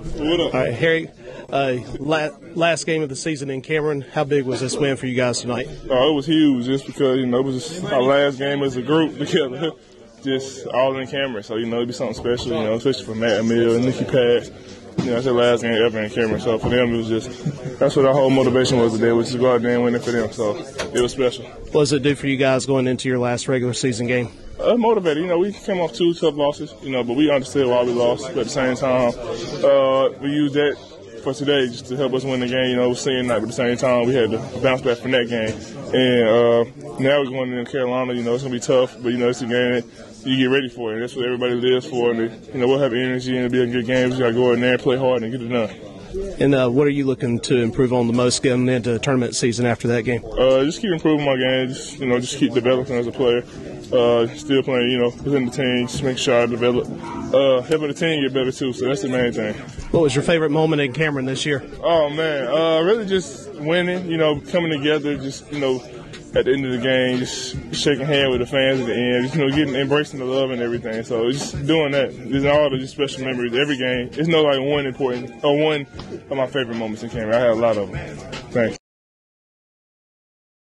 All right, Harry. Uh, la- last game of the season in Cameron. How big was this win for you guys tonight? Oh, it was huge, just because you know it was our last game as a group together, just all in Cameron. So you know it'd be something special, you know, especially for Matt Mill and Nikki Pass. You know, that's their last game ever in Cameron. So for them, it was just that's what our whole motivation was today, was to go out there and win it for them. So it was special. What does it do for you guys going into your last regular season game? Uh, motivated. You know, we came off two tough losses, you know, but we understood why we lost. But at the same time, uh, we used that for today just to help us win the game. You know, it was senior night, but at the same time, we had to bounce back from that game. And uh, now we're going to Carolina. You know, it's going to be tough, but, you know, it's a game that you get ready for. And that's what everybody lives for. And, you know, we'll have energy and it'll be a good game. We got to go in there and play hard and get it done. And uh, what are you looking to improve on the most getting into the tournament season after that game? Uh, just keep improving my game. Just, you know, just keep developing as a player. Uh, still playing, you know, within the team. Just make sure I develop. Uh, helping the team get better too. So that's the main thing. What was your favorite moment in Cameron this year? Oh man, uh, really just winning. You know, coming together. Just you know, at the end of the game, just shaking hands with the fans at the end. Just, you know, getting embracing the love and everything. So just doing that. There's all the just special memories. Every game. It's no like one important or one of my favorite moments in Cameron. I had a lot of them. Thanks.